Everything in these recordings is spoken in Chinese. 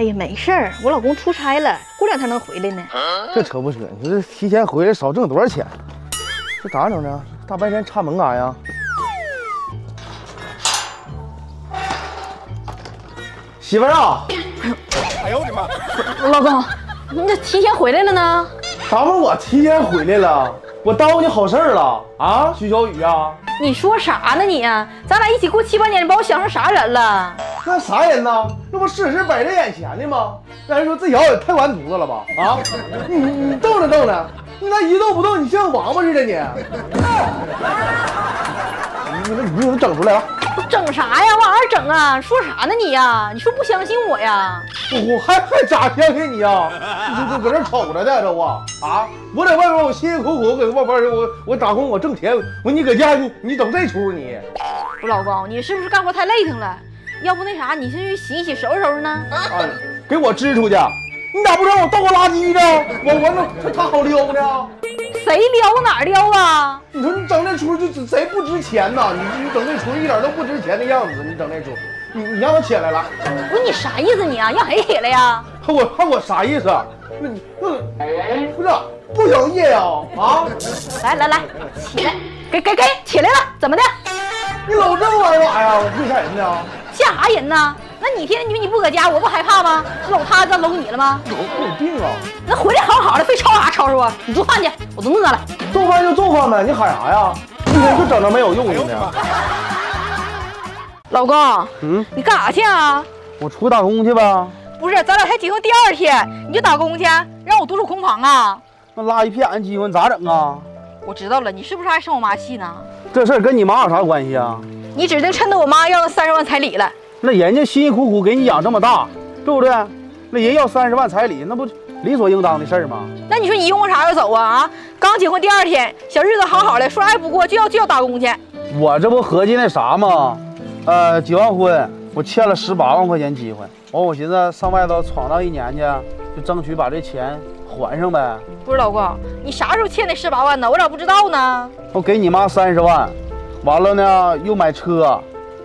哎呀，没事儿，我老公出差了，过两天能回来呢。这扯不扯？你这提前回来少挣多少钱？这咋整呢？大白天插门干呀？媳妇儿啊，老公，你咋提前回来了呢？咋不我提前回来了？我耽误你好事儿了啊，徐小雨啊？你说啥呢你？咱俩一起过七八年，你把我想成啥人了？那啥人呢？那不事实摆在眼前的吗？那人说这小也太完犊子了吧？啊，你你你动着瞪着，你咋一动不动，你像王八似的你。你你你给我整出来了，我整啥呀？往哪儿整啊？说啥呢你呀？你说不相信我呀？我我还还咋相信你啊？你就搁这瞅着呢，这我啊，我在外边我辛辛苦苦搁外边我我打工我挣钱，我你搁家你你整这出你？不是老公，你是不是干活太累挺了？要不那啥，你先去洗一洗，收拾收拾呢？啊，给我支出去！你咋不让我倒个垃圾呢？我我那他他好撩呢？谁撩哪儿撩啊？你说你整这出就贼不值钱呐！你你整这出一点都不值钱的样子，你整这出，你你让我起来了，不是你啥意思你啊？让谁起来呀？还 我还我啥意思？那你那不是不想夜呀？啊！来来来，起来，给给给，起来了，怎么的？你老这玩意儿干啥呀？我吓人呢？吓啥人呢？那你天天你说你不搁家，我不害怕吗？搂他这搂你了吗？有有病啊！那回来好好的，非吵啥吵吵啊？你做饭去，我都饿了。做饭就做饭呗，你喊啥呀？一天就整那没有用的呢。老公，嗯，你干啥去啊？我出去打工去呗。不是，咱俩才结婚第二天你就打工去，让我独守空房啊？那拉一屁眼机会咋整啊？我知道了，你是不是还生我妈气呢？这事儿跟你妈有啥关系啊？你指定趁着我妈要了三十万彩礼了。那人家辛辛苦苦给你养这么大，对不对？那人要三十万彩礼，那不理所应当的事儿吗？那你说你用啥要走啊？啊，刚结婚第二天，小日子好好的，说爱不过就要就要打工去。我这不合计那啥吗？呃，结完婚我欠了十八万块钱机会，完我寻思上外头闯荡一年去，就争取把这钱还上呗。不是老公，你啥时候欠那十八万呢？我咋不知道呢？我给你妈三十万，完了呢又买车，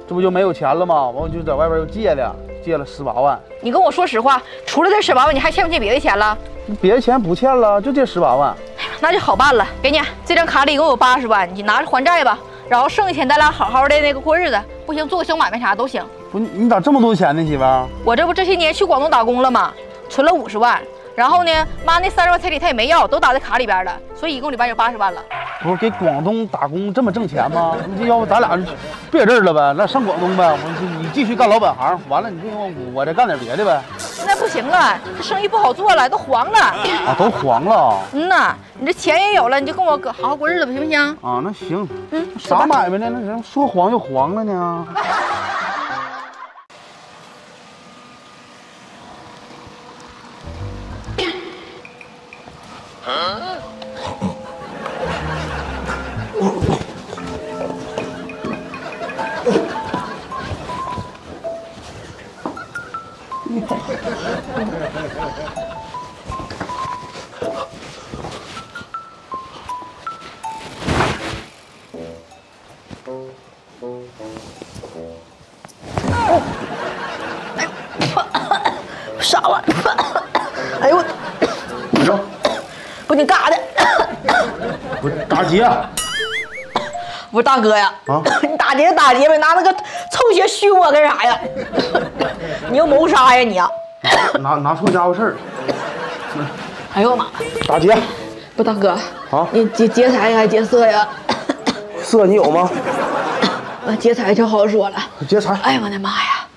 这不就没有钱了吗？完我就在外边又借的，借了十八万，你跟我说实话，除了这十八万，你还欠不欠别的钱了？别的钱不欠了，就借十八万。那就好办了，给你这张卡里一共有八十万，你拿着还债吧。然后剩下钱咱俩好好的那个过日子，不行做个小买卖啥都行。不，你你咋这么多钱呢，媳妇儿？我这不这些年去广东打工了吗？存了五十万，然后呢，妈那三十万彩礼她也没要，都打在卡里边了，所以一共里边有八十万了。不是给广东打工这么挣钱吗？你 这要不咱俩别这儿了呗？那上广东呗？我就你继续干老本行，完了你这我我再干点别的呗。现在不行了，这生意不好做了，都黄了。啊，都黄了。嗯呐，你这钱也有了，你就跟我搁好好过日子吧，行不行？啊，那行。嗯，啥买卖呢？那人说黄就黄了呢。哎呦我，不是你干啥的？不是打劫？不是大哥呀，啊你打劫打劫呗，拿那个臭鞋熏我干啥呀？你要谋杀呀你啊？拿拿错家伙事儿。哎呦我妈！打劫？不大哥，啊你劫劫财还是劫色呀？色你有吗？啊，劫财就好说了。劫财？哎呀我的妈呀！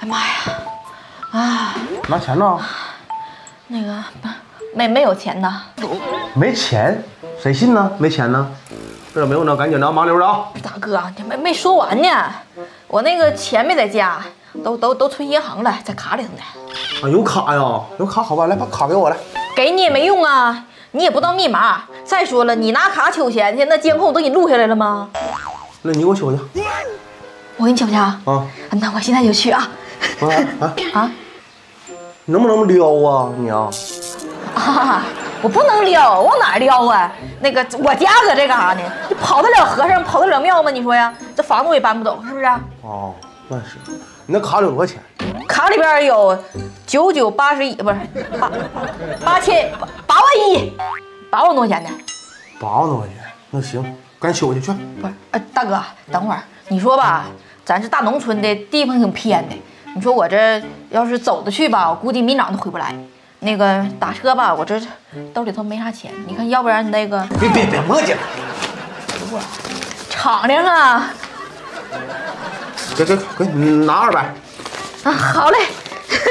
哎妈呀！啊，拿钱呢？那个没没有钱呢？没钱？谁信呢？没钱呢？这没有呢，赶紧的，麻溜的啊！大哥，你没没说完呢，我那个钱没在家，都都都存银行了，在卡里头呢。啊，有卡呀，有卡好吧？来，把卡给我来。给你也没用啊，你也不知道密码。再说了，你拿卡取钱去，那监控都给你录下来了吗？那你给我取去。我给你取去啊？啊那我现在就去啊。啊啊！啊你能不能撩啊你啊？啊！我不能撩，往哪儿撩啊？那个我家搁这干啥呢？你跑得了和尚，跑得了庙吗？你说呀？这房子我也搬不走，是不是？哦，那是。你那卡里有多少钱？卡里边有九九八十一，不是八八千八八万一，八万多块钱呢。八万多块钱，那行，赶紧修去去。不是，哎，大哥，等会儿，你说吧，咱是大农村的地方挺偏的，你说我这要是走着去吧，我估计明早都回不来。那个打车吧，我这兜里头没啥钱，你看，要不然你那个别别别磨叽了，敞亮啊，给给给，你拿二百，啊，好嘞，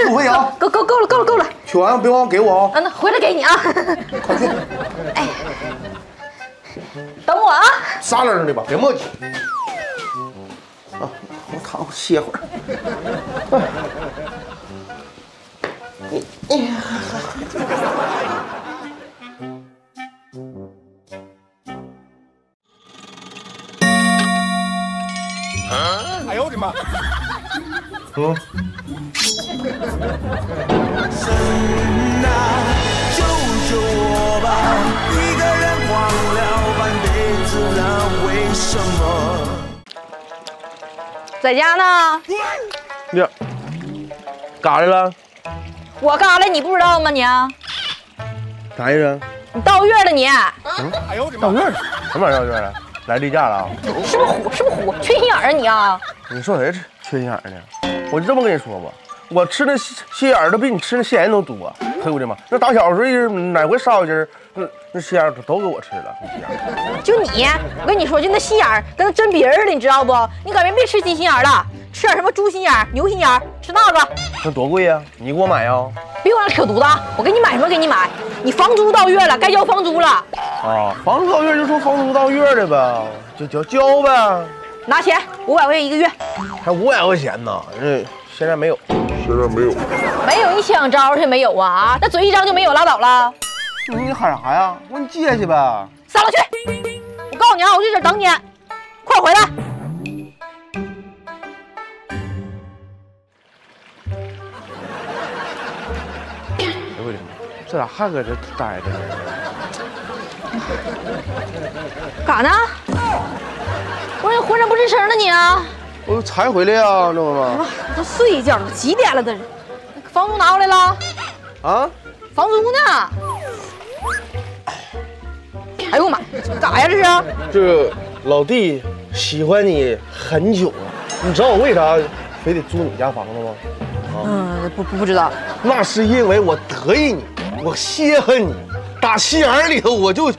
不会啊，够够够了够了够了，取完别忘给我啊，啊，那回来给你啊，快去，哎等我啊。撒楞的吧，别磨叽。啊，我躺歇会儿。哎哎呀！哎呦我的妈！嗯，救救我吧！一个人忘了半辈子了，为什么？在家呢，呀，干啥去了？我干啥了？你不知道吗？你啥意思？你到月了你，哎呦我的妈！到月了，什么玩意儿到月了？来例假了啊？是不是虎？是不是虎？缺心眼儿啊你啊！你说谁缺心眼儿呢？我就这么跟你说吧，我吃那心心眼儿都比你吃那咸盐都多。哎呦我的妈！那打小时候哪回烧一斤儿，那那心眼儿都都给我吃了。那心眼就你，我跟你说，就那心眼儿跟那针鼻似的，你知道不？你可别别吃鸡心眼儿了，吃点什么猪心眼儿、牛心眼儿，吃那个。那多贵呀？你给我买呀？别跟我扯犊子啊！我给你买什么给你买？你房租到月了，该交房租了，啊，房租到月就说房租到月的呗，就交交呗，拿钱五百块钱一个月，还五百块钱呢，这现在没有，现在没有。没有你想招去没有啊？啊，那嘴一张就没有，拉倒了，你喊啥呀？我说你借去呗。撒了去！我告诉你啊，我就在这等你，快回来！这咋还搁这待着呢？干啥呢？我说你浑身不吱声呢你啊！我才回来呀，知道吗？都睡一觉了，几点了这是？房租拿回来了？啊，房租呢？哎呦我妈，干啥呀这是？这老弟喜欢你很久了，你知道我为啥非得租你家房子吗？嗯，不不不知道。那是因为我得意你，我稀罕你，打心眼里头我就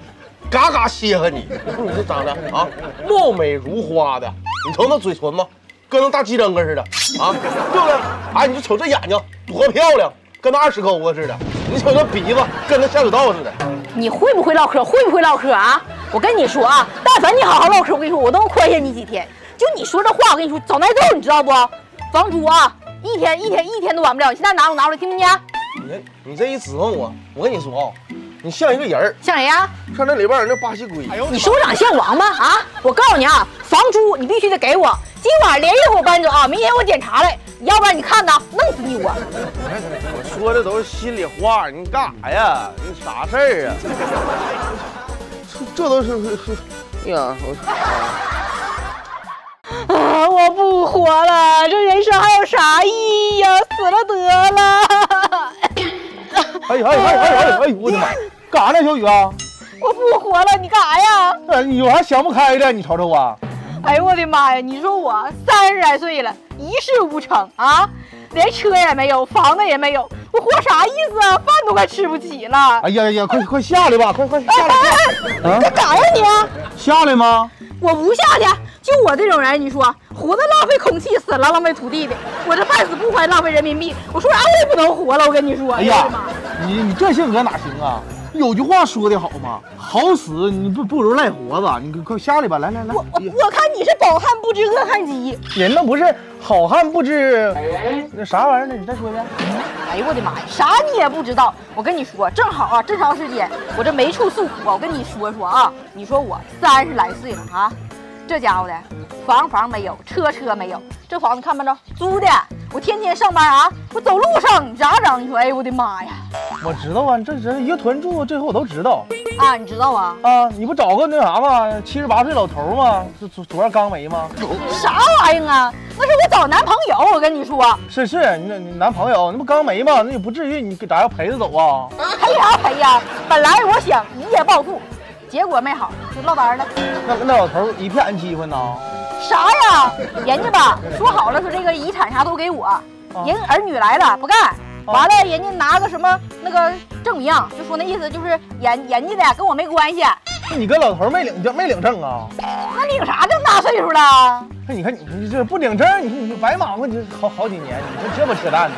嘎嘎稀罕你。你说你这长得啊，貌美如花的，你瞅那嘴唇吧，跟那大鸡胗子似的啊，对不对？哎，你就瞅这眼睛多漂亮，跟那二十沟子似的。你瞅这鼻子，跟那下水道似的。你会不会唠嗑？会不会唠嗑啊？我跟你说啊，但凡你好好唠嗑，我跟你说，我都能宽限你几天。就你说这话，我跟你说找挨揍，你知道不？房租啊，一天一天一天都完不了。你现在拿我拿出来，听没听见？你你这一指望我，我跟你说啊，你像一个人儿，像谁呀？像那里边儿那巴西龟。哎呦我的！你说我长得像王八啊？我告诉你啊，房租你必须得给我，今晚连夜给我搬走啊！明天我检查来，要不然你看呐，弄死你我！我说的都是心里话，你干啥呀？你啥事儿啊？这这都是是是，哎呀，我啊，我不活哎哎哎呦哎呦哎呀哎呦我的妈！干啥呢，小雨啊？我不活了，你干啥呀？哎，你有啥想不开的？你瞅瞅啊！哎呦我的妈呀！你说我三十来岁了，一事无成啊，连车也没有，房子也没有，我活啥意思啊？饭都快吃不起了。哎呀呀呀，快快下来吧，快快下哎来！哎，啊干啥呀你？下来吗？我不下去，就我这种人，你说活的浪费空气，死了浪费土地的，我这半死不活浪费人民币，我说啥我也不能活了，我跟你说。哎呀妈，你你这性格哪行啊？有句话说的好嘛，好死你不不如赖活着。你快快下来吧，来来来。我我看你是饱汉不知饿汉饥。人那不是好汉不知那啥玩意儿呢？你再说一遍。哎呦我的妈呀，啥你也不知道。我跟你说，正好啊，这长时间我这没处诉苦啊，我跟你说说啊，你说我三十来岁了啊，这家伙的房房没有，车车没有，这房子看没着，租的。我天天上班啊，我走路上你咋整？你说，哎呦我的妈呀！我知道啊，这人一个屯住，这回我都知道。啊，你知道啊？啊，你不找个那啥吗？七十八岁老头吗？这昨昨儿刚没吗？啥玩意儿啊？那是我找男朋友，我跟你说，是是，你你男朋友那不刚没吗？那也不至于你给咋要陪着走啊？陪啥陪呀？本来我想一夜暴富，结果没好，就落单了。那那老头一片机会呢？啥呀？人家吧说好了，说这个遗产啥都给我，人儿女来了不干，完了人家拿个什么那个证明，就说那意思就是人人家的跟我没关系。那你跟老头没领证没领证啊？那领啥这么大岁数了？那你看你你这不领证，你你白忙活你好好几年，你这这么扯淡呢？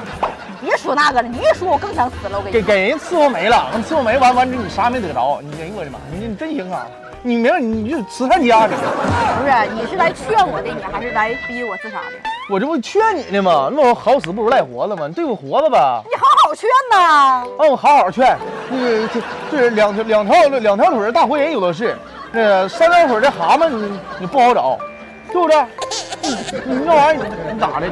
别说那个了，你一说我更想死了。我给你，给给人伺候没了，伺候没完完之后你啥没得着，你哎呦我的妈，你你真行啊！你明儿你就慈善家去，不是你是来劝我的，你还是来逼我自杀的？我这不劝你呢吗？那我好死不如赖活着吗？你对我活着吧。你好好劝呐！让我好好劝，你这这两条两条两条腿的大活人有的是，那三条腿的蛤蟆你你不好找，对不对？你你那玩意儿你你咋的？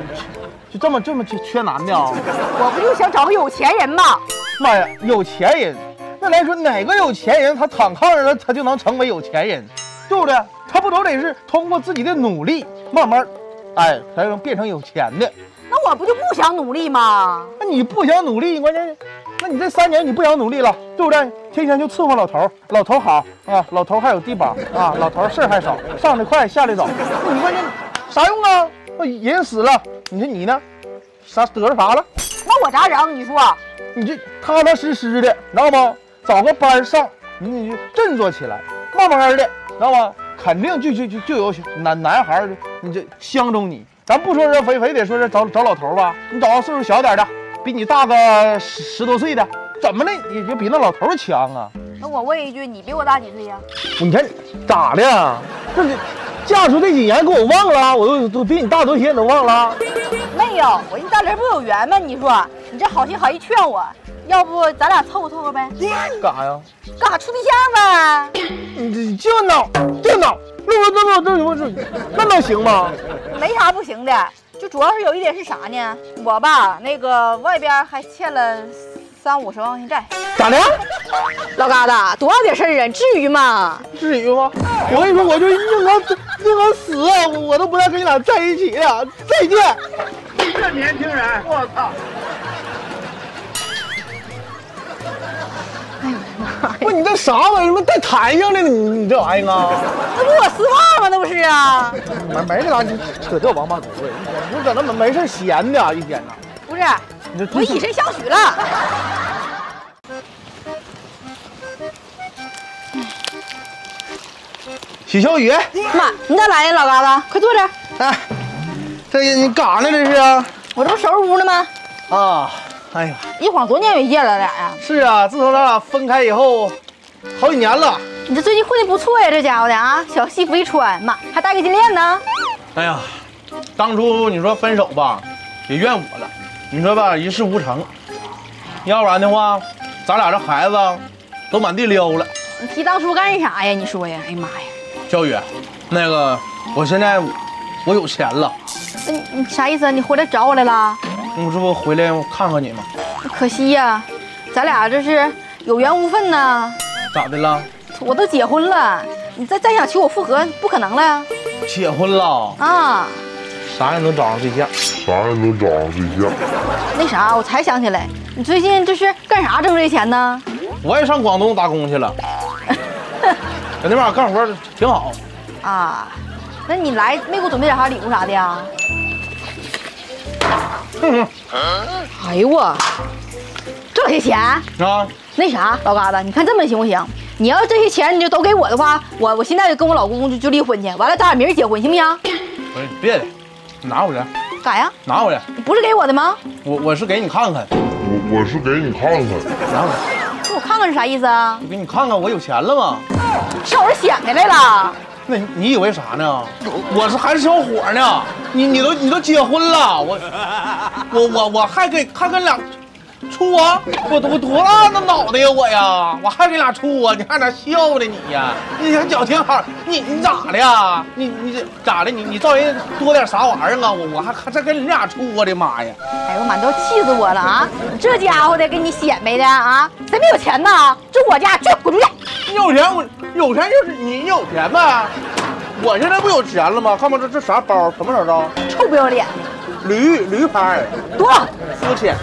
就这么这么缺缺男的啊？我不就想找个有钱人吗？妈呀，有钱人，那来说哪个有钱人他躺炕上了他就能成为有钱人，对不对？他不都得是通过自己的努力慢慢，哎，才能变成有钱的。那我不就不想努力吗？那你不想努力，关键是，那你这三年你不想努力了，对不对？天天就伺候老头儿，老头好啊，老头还有低保啊，老头事儿还少，上的快下的早。那你关键啥用啊？那人死了，你说你呢？啥得着啥了？那我咋整？你说，你就踏踏实实的，知道吗？找个班上，你你就振作起来，慢慢的，知道吗？肯定就就就就有男男孩儿，你这相中你。咱不说是非非得说是找找老头吧，你找个岁数小点的，比你大个十十多岁的，怎么的也就比那老头强啊？那我问一句，你比我大几岁呀？你看咋的呀？这你嫁出这几年给我忘了，我都都比你大多些，你都忘了？没有，我跟咱俩不有缘吗？你说，你这好心好意劝我，要不咱俩凑合凑合呗？干啥呀？干啥处对象呗？你这这闹这闹，那我那我那我这那能行吗？没啥不行的，就主要是有一点是啥呢？我吧，那个外边还欠了三五十万块钱债。咋的？老疙瘩，多大点事儿啊？至于吗？至于吗？我跟你说，我就宁可宁可死，啊我我都不带跟你俩在一起的。再见。这年轻人，我操！不，你这啥玩意儿？怎么带弹性的呢？你你这玩意儿啊？那不我丝袜吗？那不是啊？没没这啥，扯这王八犊子！你搁那没没事闲的，啊一天呐。不是，我以身相许了。许小雨，妈，你咋来呀，老嘎子？快坐这儿。哎，这你干啥呢？这是啊？我这不收拾屋呢吗？啊，哎呀，一晃多年没见了，咱俩呀。是啊，自从咱俩分开以后，好几年了。你这最近混的不错呀，这家伙的啊，小西服一穿，妈还戴个金链呢。哎呀，当初你说分手吧，也怨我了。你说吧，一事无成，要不然的话，咱俩这孩子都满地溜了。你提当初干啥呀？你说呀？哎呀妈呀！小雨，那个，我现在我有钱了，那你你啥意思啊？你回来找我来了？我这不回来看看你吗？可惜呀，咱俩这是有缘无分呐。咋的了？我都结婚了，你再再想求我复合，不可能了呀。结婚了，啊，啥也能找上对象。啥也能找上对象。那啥，我才想起来，你最近这是干啥挣这钱呢？我也上广东打工去了，在那边干活挺好。啊，那你来没给我准备点啥礼物啥的呀？哼 哼哎呦我，这些钱，啊，那啥，老嘎子，你看这么行不行？你要这些钱你就都给我的话，我我现在就跟我老公就就离婚去，完了咱俩明儿结婚行不行？不是，别的，拿回来，干啥呀？拿回来。你不是给我的吗？我我是给你看看，我我是给你看看，拿回来，给我看看是啥意思啊？我给你看看我有钱了吗？上我这显摆来了？那你你以为啥呢？我是还是小伙呢，你你都你都结婚了，我我我我还给还跟俩处啊？我我多大的脑袋呀我呀？我还给俩处啊？你还在那笑呢你呀？你还脚挺好，你你咋的呀？你你这咋的？你你找人多点啥玩意儿啊？我我还还再跟你俩处，我的妈呀！哎呦我妈，你都气死我了啊！这家伙的给你显摆的啊，谁没有钱呢？这我家去，滚出去！你有钱我有钱就是你有钱呗。我现在不有钱了吗？看吧，这这啥包？什么手刀？臭不要脸，驴驴牌，多肤浅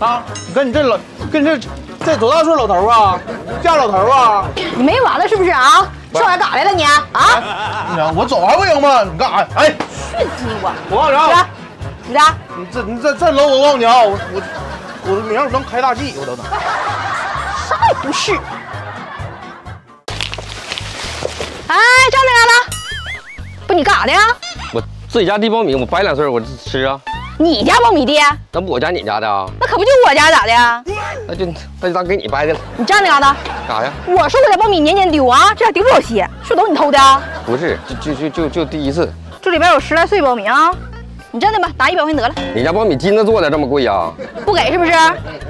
啊！你看你这老，跟你这这多大岁老头啊？嫁老头啊？你没完了是不是啊？上来干啥来了你啊？你看我走还不行吗？你干啥？哎，去死你我！我告诉你来啊，，你的你这你这这搂我告诉你啊，我我我明儿能开大 G，我都能。啥也不是。哎，站哪了？不，你干啥的呀？我自己家地苞米，我掰两穗我吃啊。你家苞米地？那不我家你家的啊？那可不就我家咋的呀？那就那就当给你掰的了。你站那嘎达？干啥呀？我说我家苞米年年丢啊，这咋丢不少些，是都你偷的啊？不是，就就就就就第一次。这里边有十来穗苞米啊，你站那吧，拿一百块钱得了，你家苞米金子做的这么贵啊？不给是不是？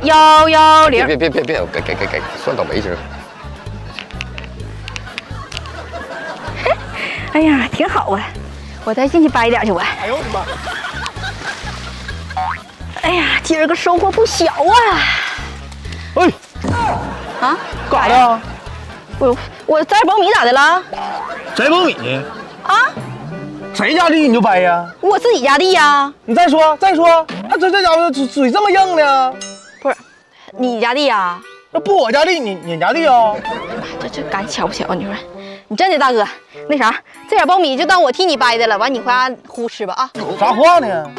幺幺零别，别别别别，给给给给，算倒霉行。哎呀，挺好啊，我再进去掰一点去我。哎呦我的妈！哎呀，今儿个收获不小啊！哎，啊，干啥呀？我我摘苞米咋的了？摘苞米？啊，谁家地你就掰呀？我自己家地呀、你再说再说，啊这这家伙嘴嘴这么硬呢？不是你家地呀、那不我家地，你你家地啊？这这敢巧不巧？你说，你真的大哥，那啥，这点苞米就当我替你掰的了，完你回家呼吃吧啊！啥话呢？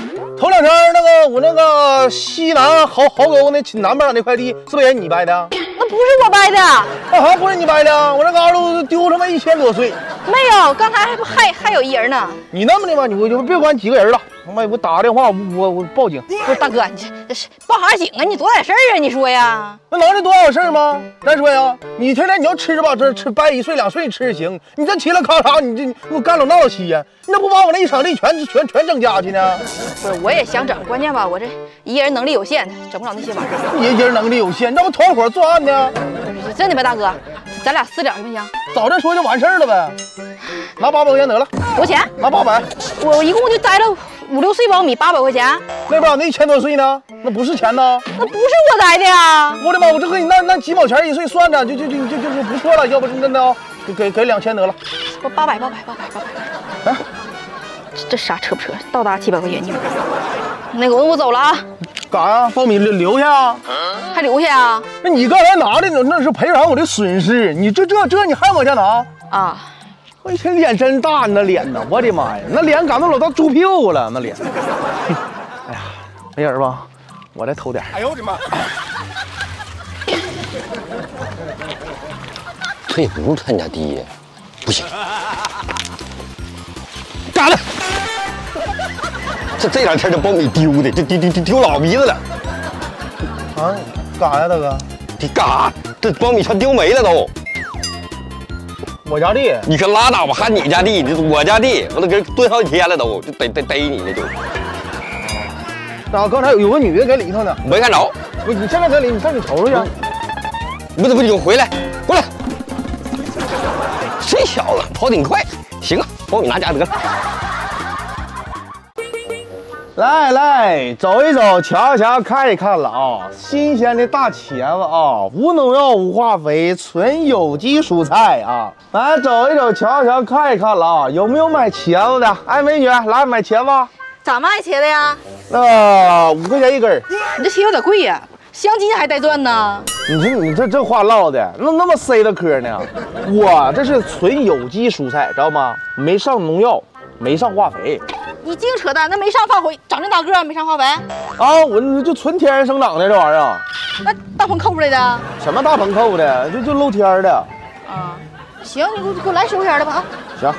头两天那个我那个西南豪豪沟那南边那块地，是不是也你掰的？那不是我掰的，那还不是你掰的？我那嘎达丢他妈一千多岁。没有，刚才还不还还有一人呢。你那么的吧，你我就别管几个人了，他妈我打个电话，我我我报警。不是大哥，你这这是报啥警啊？你多大点事儿啊？你说呀？那能是多少事儿吗？再说呀，你天天你要吃吧，这吃掰一岁两岁吃行，你这嘁哩咔嚓，你这给我干老闹稀呀，你那不把我那一场地全全全整家去呢？不是，我也想整，关键吧，我这一个人能力有限，整不了那些玩意儿。一人能力有限，那不团伙作案呢？不是真的吧，大哥？咱俩私了行不行？早这说就完事儿了呗。拿八百块钱得了，多少钱？拿八百。我我一共就摘了五六穗苞米，八百块钱，那边那一千多岁呢？那不是钱呢？那不是我摘的呀。我的妈！我这和你那那几毛钱一岁算着，就就就就就就不错了。要不那那给给给两千得了。我八百，八百，八百，八百。哎，这这啥扯不扯？到达七百块钱。那个我我走了啊，干啥呀？苞米留留下啊？还留下啊？那你刚才拿的那那是赔偿我的损失，你这这这你还往下拿？啊，我一天脸真大，你那脸呐，我的妈呀，那脸感到老大猪屁股了，那脸。哎呀，没人吧？我再偷点。哎呦我的妈！这也不是他家地，不行。干了！这这两天这苞米丢的，这丢丢丢丢老鼻子了。啊，干啥呀，大哥？你干啥？这苞米全丢没了都。我家地。你可拉倒吧，还你家地，你我家地，我都给人蹲好几天了都，就逮逮逮你呢就，咋？刚才有有个女的在里头呢。没看着。不，你现在在里，你上去瞅瞅去。不是不是，你回来，过来。这小子跑挺快，行啊，苞米拿家得了。来来，走一走，瞧一瞧，看一看了啊！新鲜的大茄子啊，无农药、无化肥，纯有机蔬菜啊！来走一走，瞧一瞧，看一看了啊！有没有买茄子的？哎，美女，来买茄子，咋卖茄子呀？那五块钱一根儿。你这茄有点贵呀，镶金还带钻呢。你说你这这话唠的，那那么塞的嗑呢？我这是纯有机蔬菜，知道吗？没上农药，没上化肥你净扯淡，那没上化肥，长这大个没上化肥，啊！我就纯天然生长的这玩意儿，那大棚扣出来的什么大棚扣的，就就露天的。啊？行，你给我给我来十块钱的吧啊！行。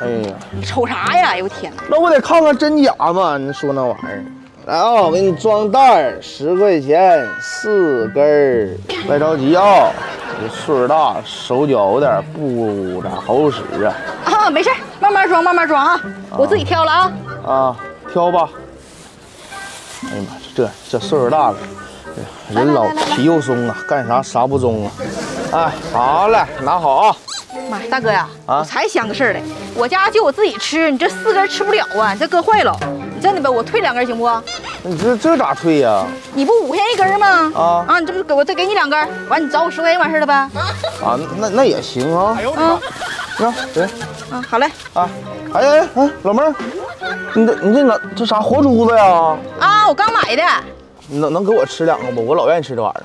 哎呀，你瞅啥呀？哎呦我天哪！那我得看看真假嘛！你说那玩意儿，来啊，我给你装袋儿，十块钱四根儿，别着急啊，这岁数大，手脚有点不咋好使啊。啊，没事，慢慢装，慢慢装啊！我自己挑了啊。啊，挑吧。哎呀妈，这这岁数大了，哎人老皮又松啊，干啥啥不中啊。哎，好嘞，拿好啊。妈呀，大哥呀，啊我才想个事儿来，我家就我自己吃，你这四根吃不了啊，你这搁坏了。你真的呗，我退两根行不？你这这咋退呀？你不五块钱一根吗？啊啊，你这不是给我再给你两根儿，完你找我十块钱完事了呗？啊，那那也行啊。嗯那对嗯，好嘞。啊，哎哎哎，老妹儿，你这你这哪这啥活珠子呀？啊，我刚买的。你能能给我吃两个不？我老愿意吃这玩意儿。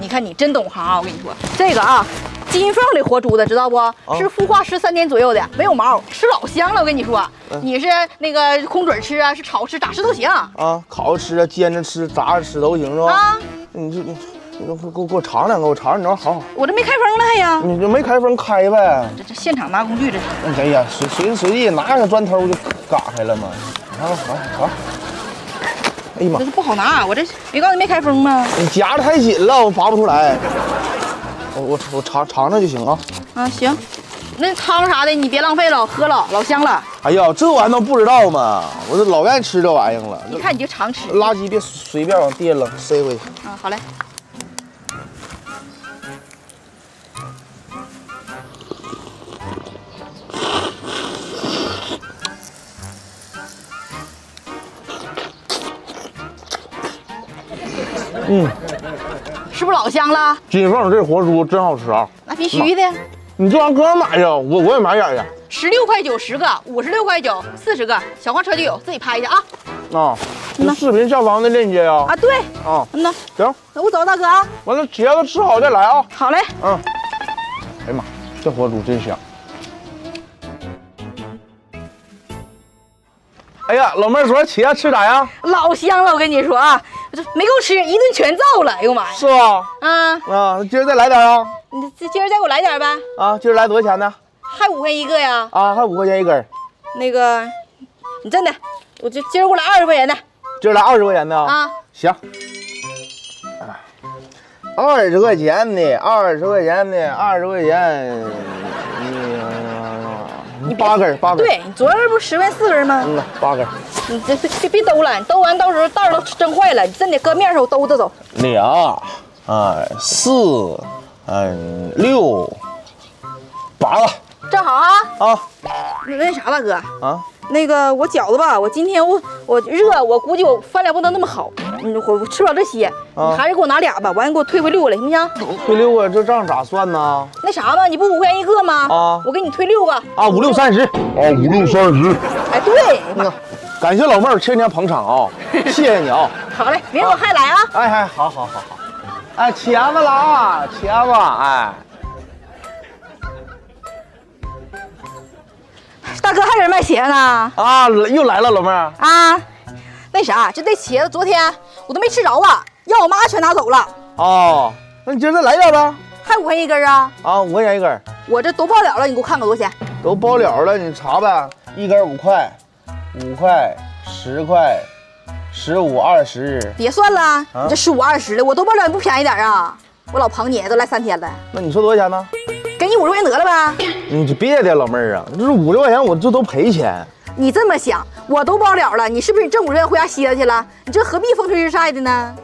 你看你真懂行啊！我跟你说，这个啊，金凤的活珠子知道不？是孵化十三天左右的，没有毛，吃老香了。我跟你说，你是那个空嘴吃啊，是炒吃、咋吃都行啊，烤着吃啊，煎着吃，炸着吃都行是吧？啊。你这你你给我给我给我尝两个，我尝尝，你说好好，我这没开封呢还呀，你这没开封开呗。这这现场拿工具这是。哎呀，随随时随地拿个砖头就嘎开了嘛。你看尝尝。哎呀妈这，是不好拿，我这没告诉你没开封吗？你夹的太紧了，我拔不出来。我我我尝尝尝就行啊。啊，行，那汤啥的你别浪费了，喝了老香了。哎呀，这玩意儿都不知道吗？我这老愿意吃这玩意儿了。一看你就常吃垃圾别随便往地下扔，塞回去。啊。好嘞，嗯，是不是老香了？金凤这活猪真好吃啊！那必须的。你这玩意儿搁哪买去？我我也买点去十六块九十个，五十六块九四十个，小黄车就有，自己拍去啊。去啊。那视频下方的链接呀。啊，对，啊，嗯呐，行，那我走了，大哥啊。完了茄子吃好再来啊。好嘞，嗯。哎呀妈，这活猪真香。哎呀，老妹儿，昨儿茄子吃咋样？老香了，我跟你说啊，这没够吃，一顿全造了。哎呦妈呀！是吧？啊，啊，今儿再来点啊。你这今儿再给我来点呗，啊，今儿来多少钱呢？还五块一个呀？啊，还五块钱一根儿。那个，你真的，我就今儿给我来二十块钱的今儿来二十块钱的啊。行，二十块钱的，二十块钱的，二十块钱，你你八根儿，八根儿，对你昨儿不是十块四根吗？嗯，八根儿，你这别别别兜了，你兜完到时候袋儿都蒸坏了，你真得搁面上我兜着走。俩，哎，四，嗯，六，八个正好啊，啊那那啥大哥，啊，那个我饺子吧，我今天我我热，我估计我饭量不能那么好，嗯，我我吃不了这些，啊你还是给我拿俩吧，完了给我退回六个来，行不行？退六个，这账咋算呢？那啥吧，你不五块钱一个吗？啊我给你退六个。啊，五六三十，啊，五六三十，哎，对，那感谢老妹儿天天捧场啊，谢谢你啊。好嘞，明儿我还来啊。哎哎，好好好好，哎，茄子了啊，茄子，哎，大哥还有人卖茄子呢？啊，又来了，老妹儿，啊，那啥，就那茄子，昨天我都没吃着啊，让我妈全拿走了，哦，那你今儿再来点呗，还五块钱一根啊？啊，五块钱一根儿，我这都包了了，你给我看看多少钱？都包了了，你查呗，一根儿五块，五块，十块，十五，二十，别算了，你这十五二十的，我都包了，你不便宜点啊？我老捧你，都来三天了，那你说多少钱呢？五十块钱得了呗？你就别的，老妹儿啊，这是五十块钱，我这都赔钱。你这么想，我都包了了，你是不是你挣五十块钱回家歇着去了？你这何必风吹日晒的呢？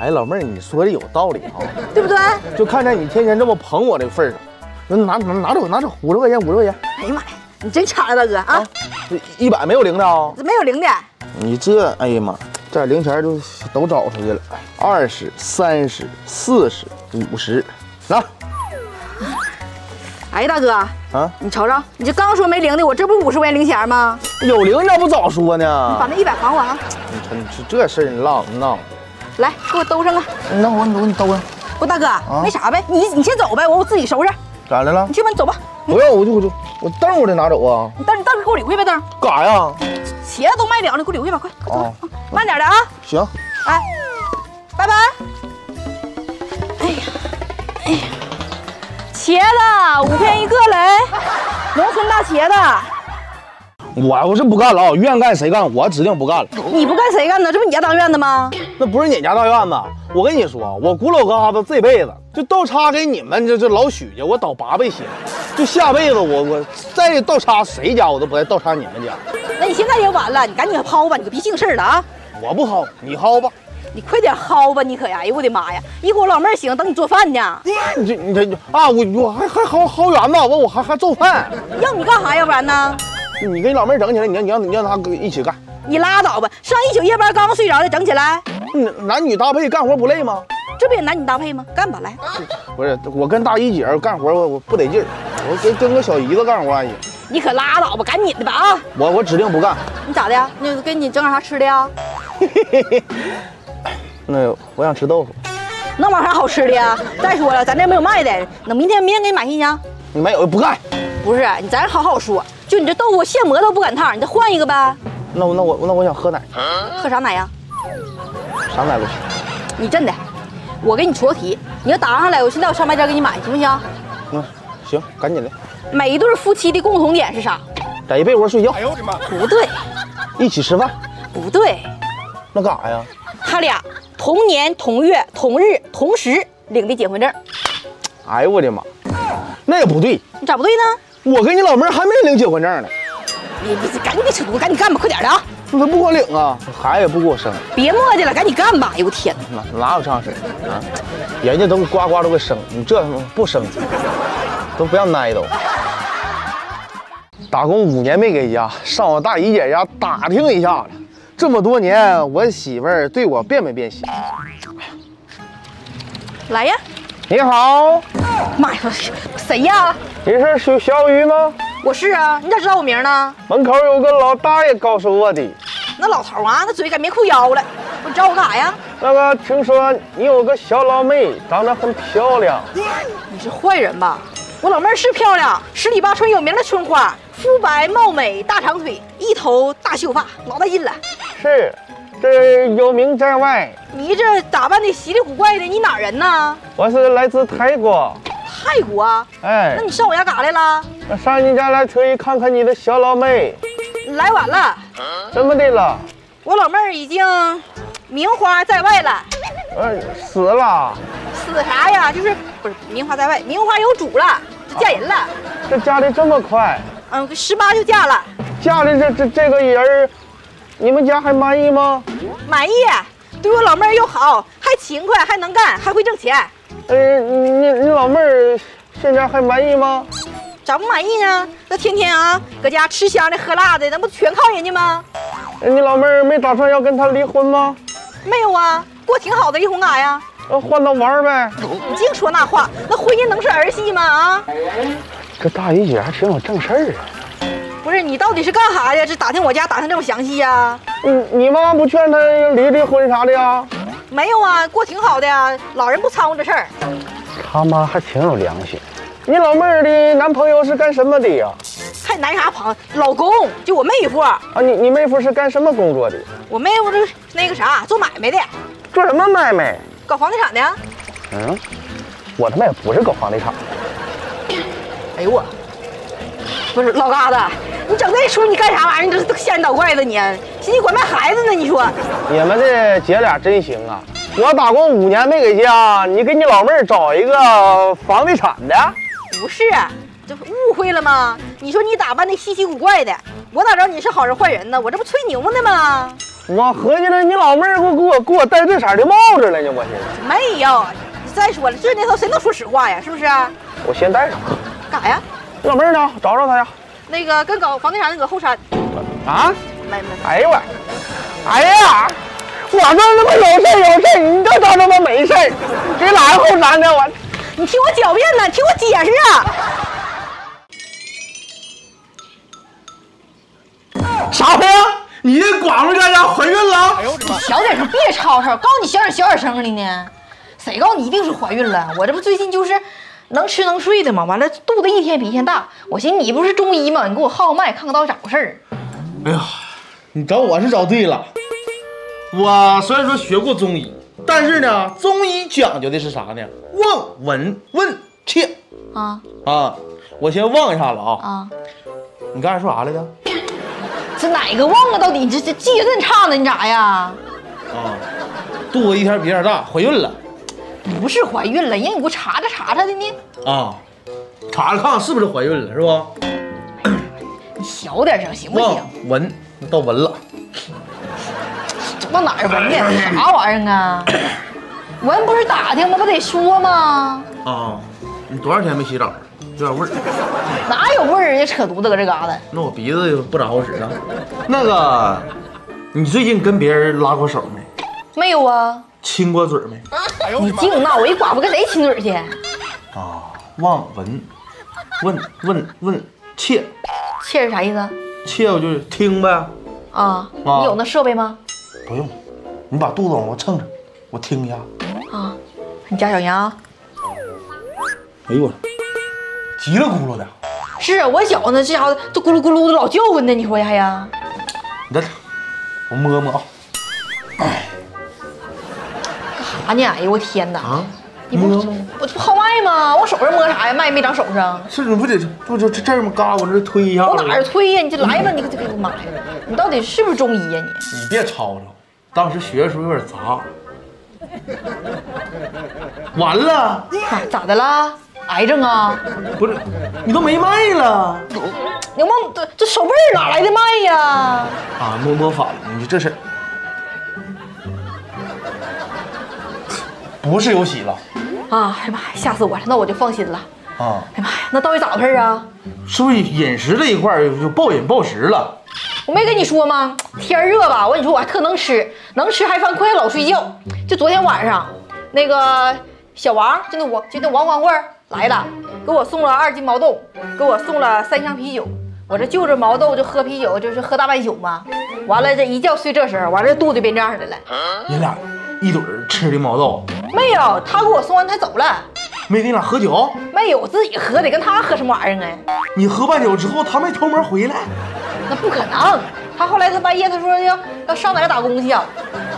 哎，老妹儿，你说的有道理啊，对不对？就看在你天天这么捧我这份儿上，那拿拿拿走拿走，五十块钱，五十块钱，哎呀妈呀，你真馋啊，大哥啊，这一百没有零的啊。这没有零的。你这，哎呀妈，这零钱都都找出去了，二十、三十、四十、五十，拿哎，大哥，啊，你瞅瞅，你这刚说没零的，我这不五十块钱零钱吗？有零咋不早说呢你把。那一百还我啊！你瞅你这这事儿你闹闹，来，给我兜上啊！那我我你兜上，不，大哥，那啥呗，你你先走呗，我我自己收拾。咋的了你？去吧，你走吧。不要我就我就我凳我得拿走啊，你凳你凳儿给我留下呗，凳干啥呀？鞋子都卖了了，给我留下吧，快快走慢点的啊！行，哎，拜拜。哎呀，哎呀，茄子五块钱一个嘞，农村大茄子，我要是不干了啊，愿干谁干，我指定不干了。你不干谁干呢？这不你家当院的吗？那不是你家大院子，我跟你说，我古老疙瘩这辈子就倒插给你们这这老许家，我倒八辈血，就下辈子我我再倒插谁家，我都不带倒插你们家。那你现在也晚了，你赶紧薅吧，你可别净事儿了啊！我不薅，你薅吧。你快点薅吧，你可呀！哎呦我的妈呀，一会儿我老妹儿醒，等你做饭呢。你这你这啊，我我还还薅薅圆子，完我还还做饭。要你干啥？要不然呢？你跟你老妹儿整起来，你让你让你让她跟一起干。你拉倒吧，上一宿夜班刚睡着的，整起来，嗯男女搭配干活不累吗？这不也男女搭配吗？干吧，来，不是，我跟大姨姐干活我我不得劲儿，我跟跟个小姨子干活阿姨，你可拉倒吧，赶紧的吧啊！我我指定不干。你咋的呀？那给你整点啥吃的呀？那我想吃豆腐，能往啥好吃的呀？再说了，咱这没有卖的，那明天明天给你买新箱。你没有不干。不是，你咱好好说，就你这豆腐现磨都不赶趟，你再换一个呗。那我那我那我想喝奶，喝啥奶呀？啥奶都行。你真的，我给你出个题，你要答上来，我现在我上卖家给你买，行不行？嗯，行，赶紧的，每一对夫妻的共同点是啥？在一被窝睡觉，哎呦我的妈不对，一起吃饭，不对，那干啥呀？他俩同年同月同日同时领的结婚证，哎呦我的妈，那也不对，你咋不对呢？我跟你老妹儿还没领结婚证呢，你你赶紧别扯犊子，赶紧干吧，快点的啊！那他不光领啊，孩子也不给我生，别磨叽了，赶紧干吧！哎呦我天哪！哪哪有这样式的啊？人家都呱呱都给生，你这不生，都不让挨都。打工五年没给家，上我大姨姐家打听一下子，这么多年，我媳妇儿对我变没变心？来呀！你好，妈呀，谁呀？你是小小雨吗？我是啊，你咋知道我名呢？门口有个老大爷告诉我的。那老头啊，那嘴赶棉裤腰了。你找我干啥呀？那个听说你有个小老妹，长得很漂亮。你是坏人吧？我老妹儿是漂亮，十里八村有名的村花，肤白貌美，大长腿，一头大秀发，老带劲了。是，这有名在外。你这打扮的稀里古怪的，你哪人呢？我是来自泰国。泰国啊？哎那，你上我家干啥来了？我上你家来特意看看你的小老妹，来晚了，怎么的了？我老妹儿已经名花在外了。呃，死了。死啥呀？就是不是名花在外，名花有主了，就嫁人了。这嫁的这么快，嗯，十八就嫁了，嫁的这这这个人儿，你们家还满意吗？满意，对我老妹儿又好，还勤快，还能干，还会挣钱，呃，你你你老妹儿现在还满意吗？咋不满意呢？那天天啊，搁家吃香的喝辣的，那不全靠人家吗？呃你老妹儿没打算要跟他离婚吗？没有啊，过挺好的，离婚干啥呀？呃，换到玩儿呗。你净说那话，那婚姻能是儿戏吗？啊，这大姨姐还挺有正事儿啊。不是，你到底是干啥的？这打听我家打听这么详细呀？你你妈不劝他离离婚啥的呀？没有啊，过挺好的呀，老人不掺和这事儿。他妈还挺有良心。你老妹儿的男朋友是干什么的呀？还男啥朋友？老公，就我妹夫，啊，你你妹夫是干什么工作的？我妹夫是那个啥，做买卖的，做什么买卖？搞房地产的。嗯，我他妈也不是搞房地产的。哎呦我，不是老嘎子，你整那出你干啥玩意儿？你这是仙人倒怪的你，寻思拐卖孩子呢？你说你们这姐俩真行啊！我打工五年没给家，你给你老妹儿找一个房地产的？不是？这不误会了吗？你说你打扮的稀奇古怪的，我哪知道你是好人坏人呢？我这不吹牛呢吗？我合计着你老妹儿给我给我给我戴这色儿的帽子了呢，我寻思，没有。再说了，这年头谁能说实话呀？是不是？我先戴上。干啥呀？你老妹儿呢？找找她呀？那个跟搞房地产的搁后山，啊？没没没。哎呦我，哎呀，我这他妈有事儿有事儿，你这当他妈没事儿，给哪个后山呢我？你听我狡辩呢，听我解释啊！啥玩意儿？你这寡妇家家怀孕了？哎呦我的妈！小点声，别吵吵，告诉你小点小点声的呢。谁告诉你一定是怀孕了？我这不最近就是能吃能睡的嘛，完了肚子一天比一天大。我寻思你不是中医吗？你给我号脉看看到底咋回事儿。哎呀，你找我是找对了。我虽然说学过中医，但是呢，中医讲究的是啥呢？望闻问切啊啊！我先望一下子啊，啊，你刚才说啥来着？这哪个忘了？到底你这这记性真差呢？你咋呀？啊，肚子一天比一天大，怀孕了不是怀孕了，人家你给我查查查查的呢。啊！查查看看是不是怀孕了，是不？你小点声行不行？闻到闻了，这往哪儿闻的？啥玩意儿啊？闻不是打听吗？不得说吗？啊！你多少天没洗澡？有点味儿。哪有味儿？人家扯犊子搁这嘎达。那我鼻子不咋好使啊。那个，你最近跟别人拉过手没？没有啊，亲过嘴没？你净闹！我一寡妇跟谁亲嘴去？啊，望闻问问问切切是啥意思？切，我就是听呗。啊，啊你有那设备吗？不用，你把肚子往我蹭蹭，我听一下。啊，你家小杨哎呦我，急了咕噜的。是我小呢，这家伙都咕噜咕噜的老叫唤呢，你说呀呀？你再，我摸摸啊。啥呢？哎呦我天哪！啊，你不摸摸。我这不号脉吗？我手上摸啥呀？脉没长手上。是你不得不就这这么嘎往这推一下子吗？我哪儿推呀？你这来吧，你可这个妈呀！你到底是不是中医呀你？你别吵吵，当时学的时候有点杂。完了，啊咋的啦？癌症啊？不是，你都没脉了你往这这手背哪来的脉呀？啊！摸摸反了，你这是不是有喜了啊！哎呀妈呀，吓死我了！那我就放心了。啊？哎呀妈呀，那到底咋回事啊？是不是饮食这一块儿就暴饮暴食了？我没跟你说吗？天热吧，我跟你说我还特能吃，能吃还犯困，还老睡觉。就昨天晚上，那个小王，就那王，就那王光棍来了，给我送了二斤毛豆，给我送了三箱啤酒。我这就着毛豆就喝啤酒，就是喝大半宿嘛。完了这一觉睡这时候，完了肚子变这样的了。你俩一堆儿吃的毛豆，没有，他给我送完他走了，没跟你俩喝酒？没有自己喝的，跟他喝什么玩意儿啊？你喝半酒之后，他没偷摸回来，那不可能。他后来他半夜他说要要上哪打工去啊？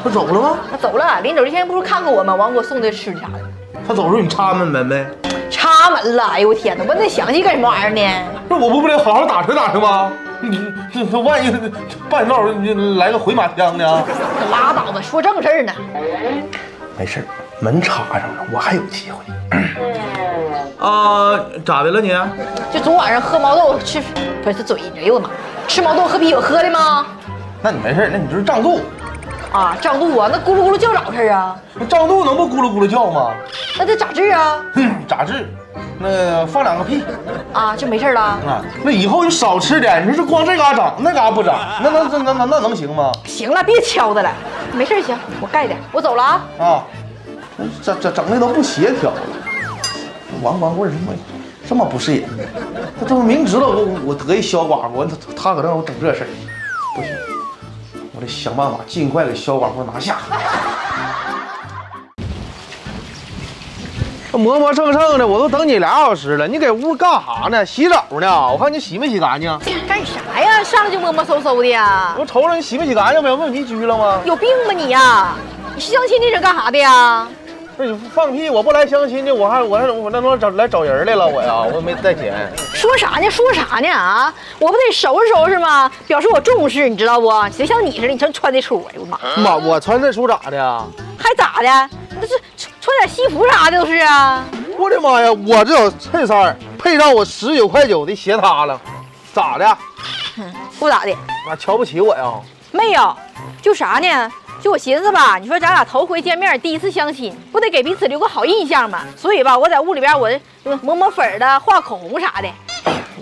他走了吗？他走了，临走之前不是看看我吗？完给我送的吃的啥的。他走的时候你插门门没？插门了，哎呦我天哪！问那详细干什么玩意儿呢？那我不不得好好打听打听吗？你这这万一半道儿你来个回马枪呢？可拉倒吧，说正事儿呢。没事，门插上了，我还有机会。啊，咋的了你？就昨晚上喝毛豆吃，不是他嘴，哎呦我的妈！吃毛豆喝啤酒喝的吗？那你没事，那你就是胀肚。啊，胀肚啊，那咕噜咕噜叫咋回事啊？那胀肚能不咕噜咕噜叫吗？那这咋治啊？咋治？那放两个屁啊，就没事了。啊！那以后就少吃点。你说光这嘎长，那嘎不长，那能那那那那能行吗？行了，别敲他了，没事行，我盖点，我走了啊。啊，这这整的都不协调了。王光棍儿这么这么不是人，他都明知道我我得一小寡妇，我他他搁这我整这事儿，不行，我得想办法尽快给小寡妇拿下。磨磨蹭蹭的，我都等你俩小时了，你给屋干啥呢？洗澡呢？我看你洗没洗干净？干啥呀？上来就摸摸搜搜的呀？我瞅瞅你洗没洗干净呗问问你居了吗？有病吧你呀？你是相亲那人干啥的呀？那你放屁！我不来相亲的，我还我还我那他妈找来找人来了，我呀，我又没带钱。说啥呢？说啥呢？啊，我不得收拾收拾吗？表示我重视，你知道不？谁像你似的，你穿穿的出，哎呦我妈，妈，我穿这出咋的呀？还咋的？那是穿穿点西服啥的都是啊。我的妈呀！我这有衬衫配上我十九块九的鞋塌了，咋的？不咋的，啊，瞧不起我呀？没有，就啥呢？就我寻思吧，你说咱俩头回见面，第一次相亲，不得给彼此留个好印象嘛？所以吧，我在屋里边我就抹抹粉儿的，画口红啥的。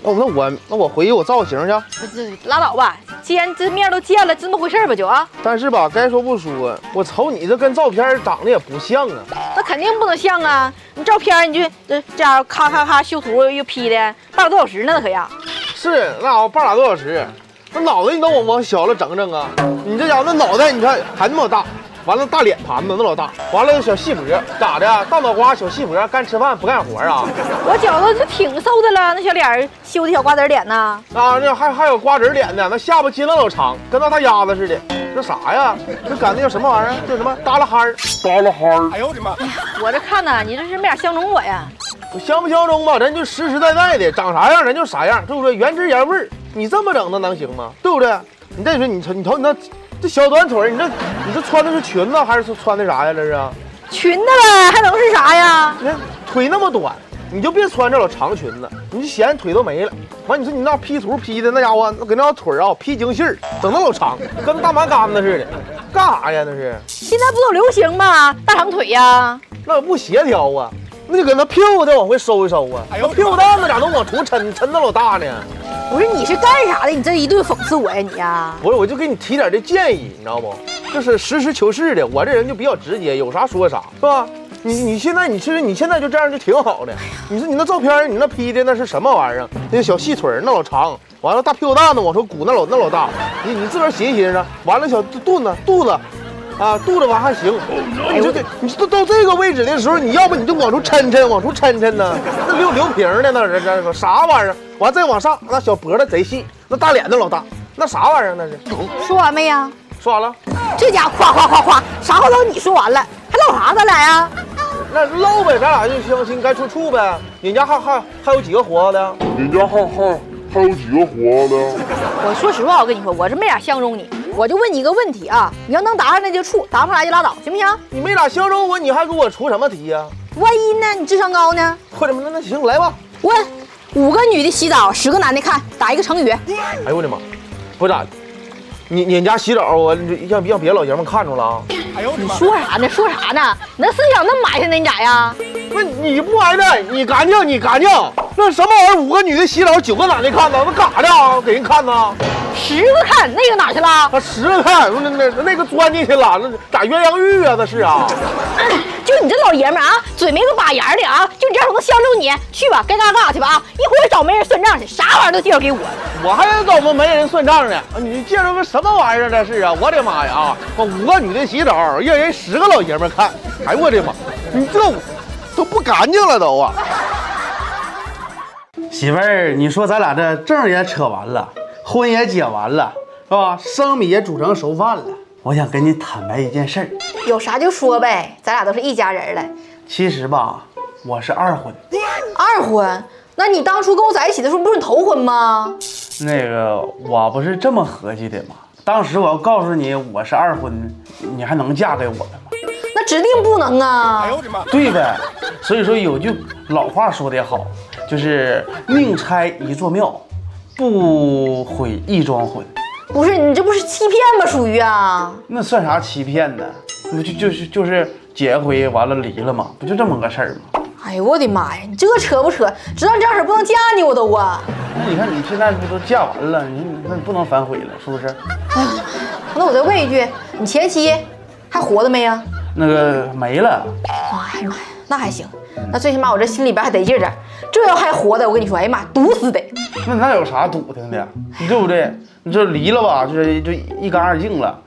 那那我那我回去我造型去。这拉倒吧，既然这面都见了，这么回事儿吧就啊。但是吧，该说不说，我瞅你这跟照片长得也不像啊。那肯定不能像啊！你照片你就这这样咔咔咔修图又 P 的，半个多小时呢，那可呀。是，那我半拉多小时，那脑袋你都往往小了整整啊！你这家伙那脑袋你看还那么大，完了大脸盘子那老大，完了小细脖，咋的？大脑瓜小细脖，干吃饭不干活啊？我觉得这挺瘦的了，那小脸儿修的小瓜子脸呢。啊，那还还有瓜子脸呢，那下巴筋那老长，跟那大鸭子似的。那啥呀？那赶那叫什么玩意儿？叫什么耷拉哈儿？耷拉哈儿。哎呦我的妈！我这看呢，你这是没点相中我呀？我相不相中吧？咱就实实在在的，长啥样咱就啥样，对不对？原汁原味儿。你这么整，那能行吗？对不对？你再说，你瞅，你瞅你那这小短腿，你这你这穿的是裙子还是穿的啥呀？这是？裙子呗，还能是啥呀？你看腿那么短，你就别穿这老长裙子，你就嫌腿都没了。完，你说你那 P 图 P 的那家伙，那给那腿啊 P 精细儿，整那老长，跟大麻杆子似的，干啥呀？那是？现在不都流行吗？大长腿呀？那不协调啊！那就搁那屁股再往回收一收啊。那屁股蛋子咋能往出抻，抻那老大呢？不是你是干啥的？你这一顿讽刺我呀你呀！不是，我就给你提点这建议，你知道不？就是实事求是的，我这人就比较直接，有啥说啥，是吧？你你现在你其实你现在就这样就挺好的。你说你那照片，你那 P 的那是什么玩意儿？那个小细腿那老长，完了大屁股蛋子往出鼓那老那老大，你你自个儿寻思寻思，完了小肚子肚子。啊，肚子完还行，你就得，你到到这个位置的时候，你要不你就往出抻抻，往出抻抻呢，那溜溜平的那是这啥玩意儿？完再往上，那小脖子贼细，那大脸那老大，那啥玩意儿那是？说完没呀？说完了。这家伙夸夸夸夸，啥话都你说完了，还唠啥咱俩呀？那唠呗，咱俩就相亲该处处呗。你家还还还有几个活的？你家还还还有几个活的？我说实话，我跟你说，我是没咋相中你。我就问你一个问题啊，你要能答上来就处，答不上来就拉倒，行不行？你没咋相中我，你还给我出什么题呀、万一呢？你智商高呢？或者那那行，来吧。问五个女的洗澡，十个男的看，打一个成语。哎呦我的妈，不是咋？你你家洗澡，我让让别老爷们看着了啊？你说啥呢？说啥呢？你那思想那么埋汰呢？你咋呀？那你不挨着，你干净，你干净。那什么玩意儿？五个女的洗澡，九个男的看呢？那干啥的啊？给人看呢？十个看，那个哪去了？啊，十个看，那那那个钻进去了，那咋鸳鸯浴啊？那是啊。就你这老爷们儿啊，嘴没个把眼的啊，就你这样我能相中你？去吧，该干啥干啥去吧啊！一会儿找媒人算账去，啥玩意儿都介绍给我。我还得找个媒人算账呢。啊你介绍个什么玩意儿？这是啊！我的妈呀啊！我五个女的洗澡，让人十个老爷们儿看。哎呦我的妈！你这都不干净了都啊！媳妇儿，你说咱俩这证也扯完了，婚也结完了，是吧？生米也煮成熟饭了。我想跟你坦白一件事儿，有啥就说呗，咱俩都是一家人了。其实吧，我是二婚。二婚？那你当初跟我在一起的时候，不是你头婚吗？那个我不是这么合计的吗？当时我要告诉你我是二婚，你还能嫁给我的吗？那指定不能啊！哎呦我的妈对呗，所以说有句老话说得好，就是宁拆一座庙，不毁一桩婚。不是你这不是欺骗吗？属于啊！那算啥欺骗呢？不就就是就是结回完了离了吗？不就这么个事儿吗？哎呦我的妈呀，你这扯不扯？知道你这样式儿不能嫁你我都啊！那你看你现在不都嫁完了，你那你不能反悔了，是不是？哎那我再问一句，你前妻还活着没呀？那个没了，哎呀妈呀，那还行，那最起码我这心里边还得劲儿点。这要还活的，我跟你说，哎呀妈，堵死得！那那有啥堵听的？对不对？你这离了吧，就是就一干二净了，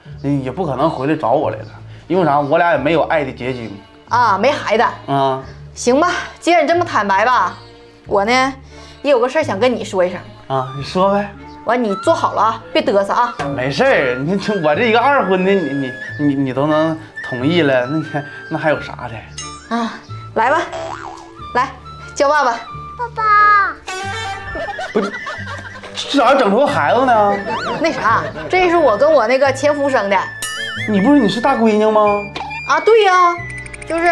也不可能回来找我来了。因为啥？我俩也没有爱的结晶啊，没孩子，啊行吧？既然你这么坦白吧，我呢也有个事儿想跟你说一声。啊！你说呗。完，你坐好了啊，别嘚瑟啊。没事儿，你这我这一个二婚的，你你你你都能同意了，那你那还有啥的？啊，来吧，来叫爸爸。爸爸，不这咋整出个孩子呢？那啥，这是我跟我那个前夫生的你不是你是大闺女吗？啊。对呀、就是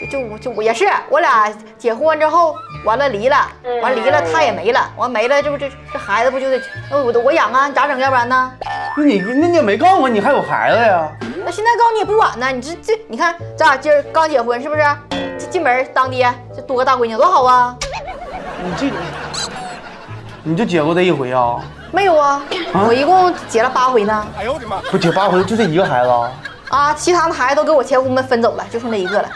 就就我就我也是，我俩结婚之后完了离了，完离了他也没了，完没了这不这这孩子不就得那我我养啊？你咋整？要不然呢？那你那你也没告诉我你还有孩子呀？那现在告诉你也不晚呢。你这这你看咱俩今儿刚结婚是不是？进进门当爹，这多个大闺女多好啊！你这你就结过这一回啊？没有啊，我一共结了八回呢。哎呦我的妈不结八回就这一个孩子啊？啊，其他的孩子都给我前夫们分走了，就剩这一个了。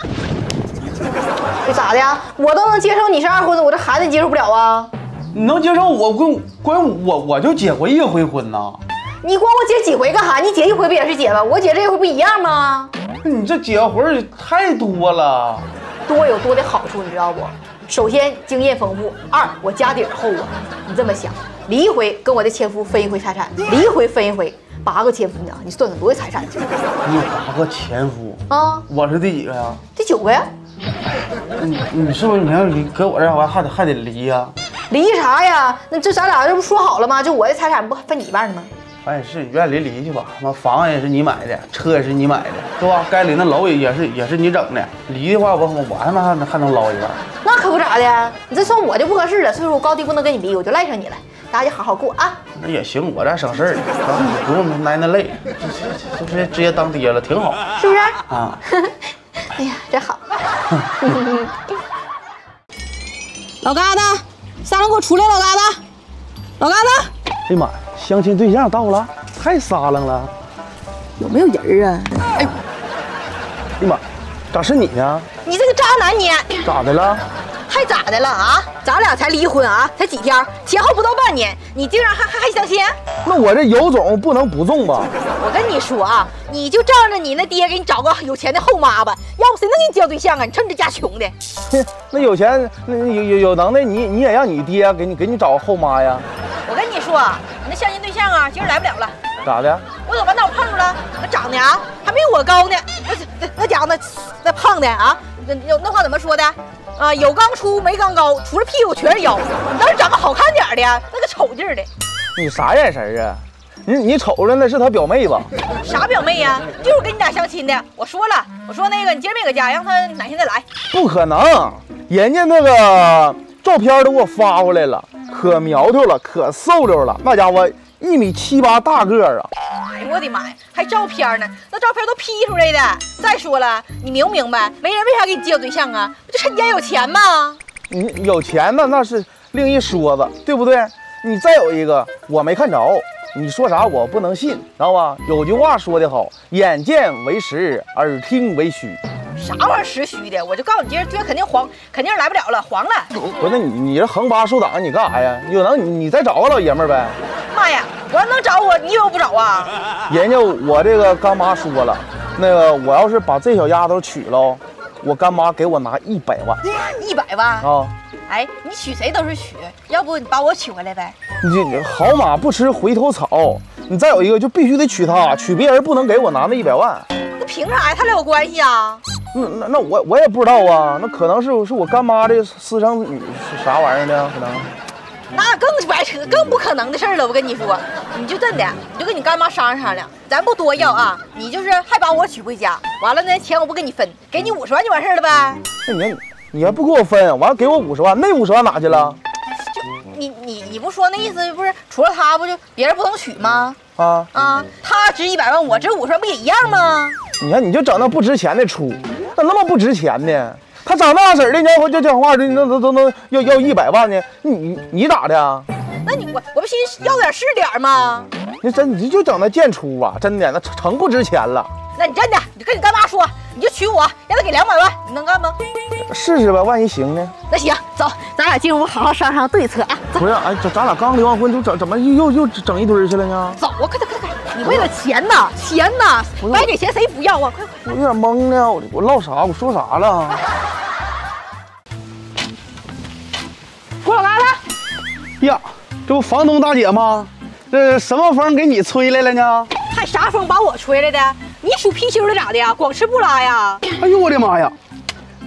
这 咋的呀？我都能接受你是二婚的，我这孩子你接受不了啊？你能接受我关关我我就结过一回婚呐？你管我结几回干啥？你结一回不也是结吗？我结这回不一样吗？你这结婚儿太多了。多有多的好处，你知道不？首先经验丰富，二我家底儿厚啊。你这么想，离一回跟我的前夫分一回财产，离一回分一回，八个前夫呢？你算算多少财产去你有八个前夫，啊？我是第几个呀？第九个呀？你你是不是你要离搁我这儿我还得还得离呀、离啥呀？那这咱俩这不说好了吗？就我的财产不分你一半的吗？反正也是，愿意离离去吧。妈房也是你买的，车也是你买的，是吧？该离那楼也也是也是你整的。离的话，我我我他妈还能还能捞一半。那可不咋的，你这算我就不合适了，所以说我高低不能跟你离，我就赖上你了。大家就好好过啊！那也行，我这省事儿，啊不用挨那累，就直接直接当爹了，挺好是不是？啊。哎呀，真好。老嘎子，撒楞给我出来，老嘎子。老嘎子。哎呀妈呀，相亲对象到了，太撒楞了。有没有人啊？哎。哎呀妈。咋是你呢？你这个渣男你！咋的了？还咋的了啊？咱俩才离婚啊，才几天，前后不到半年，你竟然还还还相亲？那我这有种不能不中吧？我跟你说啊，你就仗着你那爹给你找个有钱的后妈吧，要不谁能给你交对象啊？你趁这家穷的。哼，那有钱，那有有有能耐，你你也让你爹给你给你找个后妈呀？我跟你说，你那相亲对象啊，今儿来不了了。咋的？我怎么把脑碰着了？那长得啊，还没我高呢。那那那家伙那那胖的啊，那那那话怎么说的？啊，有刚粗没刚高，除了屁股全是腰。你倒是长个好看点儿的，那个丑劲儿的。你啥眼神啊？你你瞅着那是他表妹吧？啥表妹呀？就是跟你俩相亲的。我说了，我说那个你今儿没搁家，让他哪天再来。不可能，人家那个照片都给我发过来了，可苗条了，可瘦溜了，那家伙一米七八大个儿啊！哎呦我的妈呀，还照片呢？那照片都 P 出来的。再说了，你明不明白？没人为啥给你介绍对象啊？不就趁你家有钱吗？你有钱呢，那是另一说子，对不对？你再有一个，我没看着，你说啥我不能信，知道吧？有句话说得好，眼见为实，耳听为虚。啥玩意儿实虚的？我就告诉你，今儿今儿肯定黄，肯定是来不了了，黄了。不是，那你你这横八竖挡，你干啥呀？有能你你再找个老爷们儿呗。妈呀，我要能找我，你以为我不找啊？人家我这个干妈说了，那个我要是把这小丫头娶了，我干妈给我拿一百万一百万？啊！哎，你娶谁都是娶，要不你把我娶回来呗？你你好马不吃回头草，你再有一个就必须得娶她，娶别人不能给我拿那一百万。那凭啥呀？他俩有关系啊？那那那我我也不知道啊，那可能是是我干妈的私生女是啥玩意儿呢？可能那更白扯，更不可能的事儿了。我跟你说，你就真的，你就跟你干妈商量商量，咱不多要啊。你就是还把我娶回家，完了那，钱我不跟你分，给你五十万就完事儿了呗。那你你还不给我分，完了给我五十万，那五十万哪去了？就你你你不说那意思不是？除了他不就别人不能娶吗？啊，啊，他值一百万，我值五十万，不也一样吗？你看你就整那不值钱的出，咋那么不值钱呢？他长那式的，你要就讲话的，那都都能要要一百万呢？你你咋的啊？那你我我不寻思要点是点吗？你真你就整那贱出啊！真的那成不值钱了。那你真的，你就跟你干妈说，你就娶我，让他给两百万，你能干吗？试试吧，万一行呢？那行，走，咱俩进屋好好商商对策啊。走不是，哎，这咱俩刚离完婚，就整怎么又又又整一堆去了呢？走啊，快点快点快点！你为了钱呐，钱呐，白给钱谁不要啊？快快！我有点懵呢，我我唠啥？我说啥了？郭老疙瘩，呀，这不房东大姐吗？这什么风给你吹来了呢？还啥风把我吹来的？你属貔貅的咋的呀？光吃不拉呀？哎呦我的妈呀！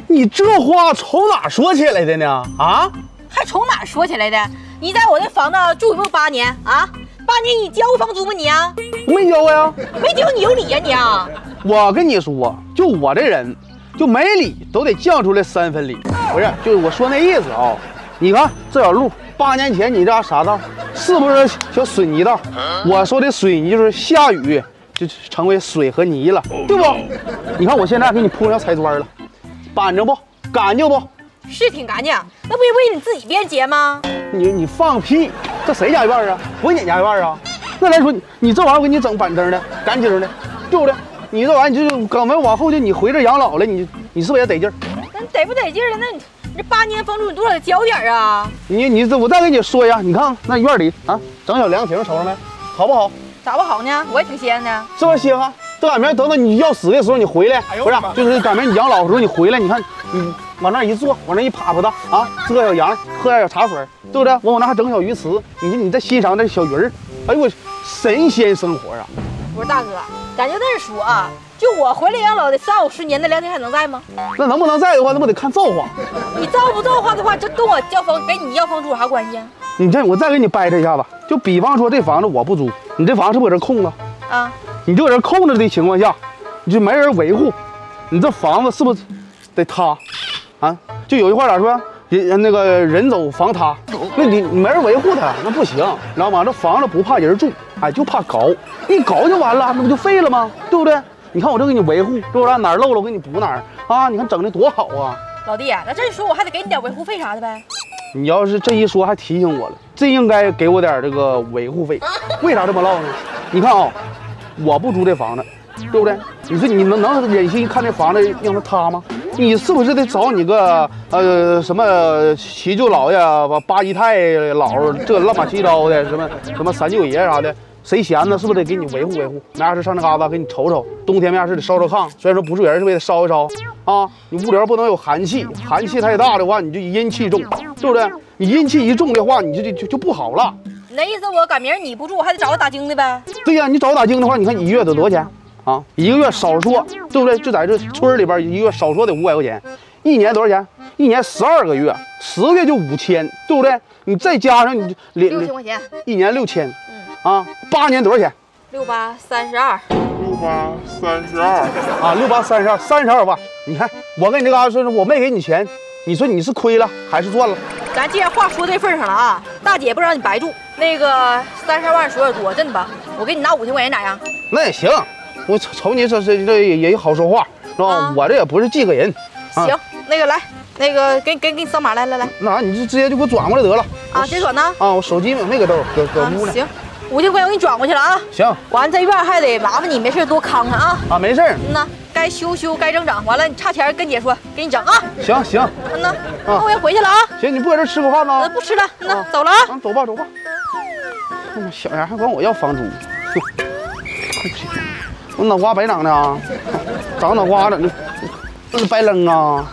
你这话从哪说起来的呢？啊？还从哪说起来的？你在我这房子住有没有八年啊？八年你交过房租吗你啊？没交过呀。没交你有理呀你啊？我跟你说，就我这人，就没理都得犟出来三分理。不是，就是我说那意思啊、你看这小路，八年前你这啥啥道？是不是小水泥道？我说的水泥就是下雨就成为水和泥了，对不？你看我现在给你铺上彩砖了，板正不？干净不？是挺干净，那不是为你自己便捷吗？你你放屁！这谁家院啊？不是你家院啊？那来说，你这玩意儿我给你整板正的、干净的，对不对？你这玩意儿你就赶完往后就你回这养老了，你你是不是也得劲儿？那你得不得劲儿啊？那你你这八年房租你多少得交点儿啊？你你这我再给你说一下，你看看那院里啊，整小凉亭瞅着没？好不好？咋不好呢？我也挺稀罕的。是不是稀罕？这赶明等等你要死的时候你回来，不是，就是赶明你养老的时候你回来，你看你往那一坐，往那一趴趴的啊，吃个小羊，喝点小茶水，对不对？我往那还整小鱼池，你你再欣赏这小鱼儿，哎呦我神仙生活啊！不是大哥，咱就这么说啊，就我回来养老得三五十年，那凉亭还能在吗？那能不能在的话，那不得看造化。你造不造化的话，这跟我交房给你要房租有啥关系啊？你这我再给你掰扯一下子，就比方说这房子我不租，你这房子是不是搁这空着？啊，你就搁这空着的情况下，你就没人维护，你这房子是不是得塌？啊，就有句话咋说？人那个人走房塌，那你你没人维护它，那不行，知道吗？这房子不怕人住，哎，就怕搞，一搞就完了，那不就废了吗？对不对？你看我这给你维护，对不对？哪儿漏了我给你补哪儿啊！你看整的多好啊！老弟，那这一说我还得给你点维护费啥的呗？你要是这一说，还提醒我了，真应该给我点这个维护费。为啥这么唠呢？你看啊、我不租这房子，对不对？你说你能能忍心看这房子让它塌吗？你是不是得找你个呃什么七舅姥爷、八姨太姥这乱八七糟的，什么什么三舅爷啥的？谁闲呢？是不是得给你维护维护？没啥事上那嘎达给你瞅瞅。冬天没啥事得烧烧炕，虽然说不住人，是不是得烧一烧啊？你屋里边不能有寒气，寒气太大的话，你就阴气重，对不对？你阴气一重的话，你就就就就不好了。你那意思我赶明儿你不住，我还得找个打更的呗？对呀，你找个打更的话，你看你一月得多少钱啊？一个月少说，对不对？就在这村儿里边，一个月少说得五百块钱，一年多少钱？一年十二个月，十个月就五千，对不对？你再加上你就六连千块钱，一年六千，啊，八年多少钱？六八三十二，六八三十二，啊，六八三十二，三十二万。你看，我跟你这嘎达说，我没给你钱，你说你是亏了还是赚了？咱既然话说这份上了啊，大姐不让你白住，那个三十二万说的多，真的吧？我给你拿五千块钱咋样？那也行，我瞅瞅你这这这也也好说话，是吧？啊我这也不是记个人，啊行，那个来，那个给给给你扫码来来来那你就直接就给我转过来得了。啊，直接转呢？啊，我手机没搁兜，搁搁啊屋呢。行，五千块钱我给你转过去了啊。行完这院还得麻烦你，没事多看看啊。啊，没事儿。嗯呐，该修修，该整整，完了你差钱跟姐说，给你整啊。行行嗯呐，那我先回去了啊。行，你不搁这吃口饭呃，呢？不吃了，嗯呐啊，走了啊。啊，走吧走吧。小样还管我要房租，哼不行，你脑瓜白长的啊长脑瓜子那是白扔啊